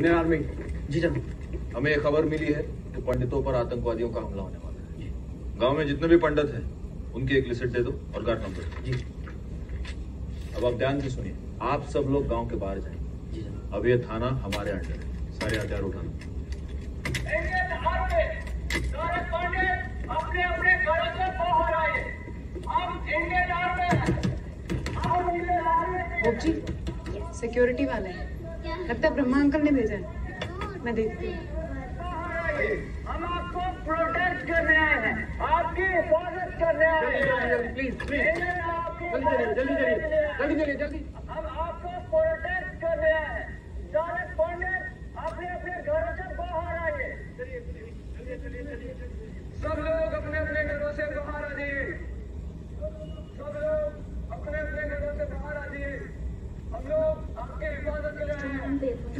Indian army जी जनाब हमें एक खबर मिली है कि पंडितों पर आतंकवादियों का हमला होने वाला है। गाँव में जितने भी पंडित हैं उनकी एक लिस्ट दे दो और घर नंबर जी। अब आप ध्यान से सुनिए। आप सब लोग गाँव के बाहर जाए जी जनाब अब ये थाना हमारे अंडर है। सारे हथियार उठाना। इंडियन आर्मी सारे पंडित अपने अपने घरों से बाहर आए हम इंडियन आर्मी हम इंडियन आर्मी सिक्योरिटी वाले हैं। लगता है ब्रह्मा अंकल ने भेजा है। मैं देखती हूँ। हम आपको प्रोटेक्ट करने आए हैं। आपकी हिफाजत करने आए हैं। प्लीज़ प्लीज़ जल्दी चलिए जल्दी चलिए जल्दी चलिए जल्दी हम आपको प्रोटेक्ट करने आए हैं। सारे पंडित अपने अपने घरों से बाहर आइए। सब लोग अपने अपने घरों से बाहर आ जाइए सब लोग अपने अपने घरों से बाहर आ जाइए हम लोग आपकी हिफाजत के लिए आए हैं तुम ख्याल कोई बात नहीं है Mabis. आपको घबराने की कोई ज़रूरत नहीं चलो चलो आपको प्रोटेक्ट करने आए हैं आपको हिफाजत करने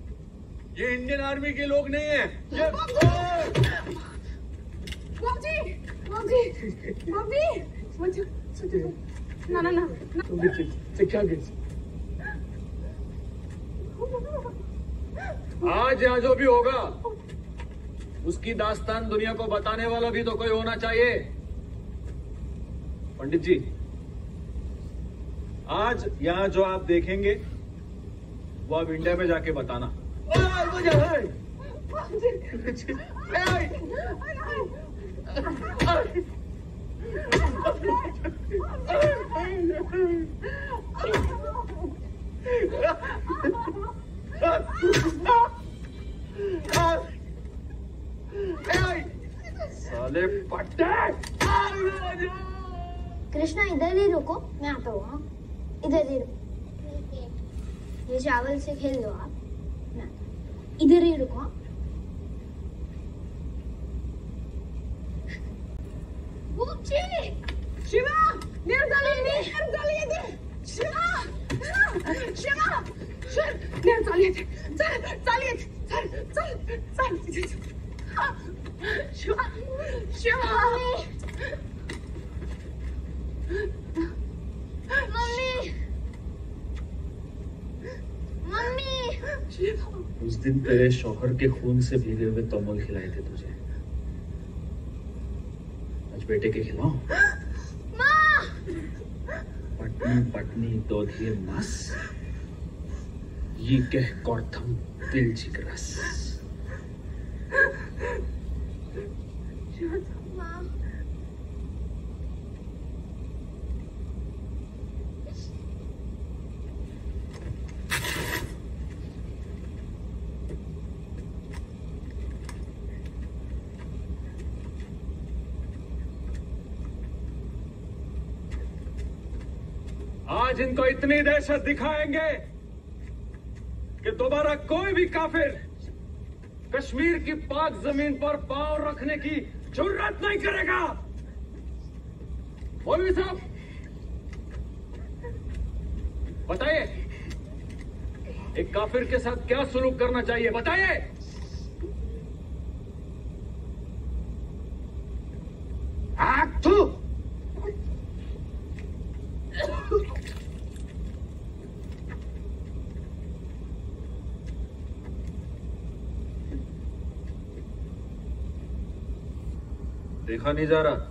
ये इंडियन आर्मी के लोग नहीं है। ये मुझे ना ना ना। क्या आज यहाँ जो भी होगा उसकी दास्तान दुनिया को बताने वाला भी तो कोई होना चाहिए। पंडित जी आज यहाँ जो आप देखेंगे वो आप इंडिया में जाके बताना। साले कृष्णा, इधर ही रुको, मैं आता हूँ हाँ। इधर ही रुको। ये चावल से खेल लो आप। आता हूँ। इधर ही रुको हाँ बाबूजी शिवा नेर चालिए नेर चालिए दे शिवा शिवा शिव नेर चालिए दे चल चालिए चल चल चल शिवा शिवा मम्मी मम्मी उस दिन तेरे शौहर के खून से भीगे हुए तोमल खिलाए थे तुझे। आज बेटे के खिलाओ पटनी पटनी दो मस। ये कह कौथम दिल जिगरस माँ आज इनको इतनी दहशत दिखाएँगे कि दोबारा कोई भी काफिर कश्मीर की पाक ज़मीन पर पाँव रखने की ज़रूरत नहीं करेगा। मौलवी साहब, बताइए, एक काफिर के साथ क्या सुलूक करना चाहिए, बताइए। देखा नहीं जा रहा?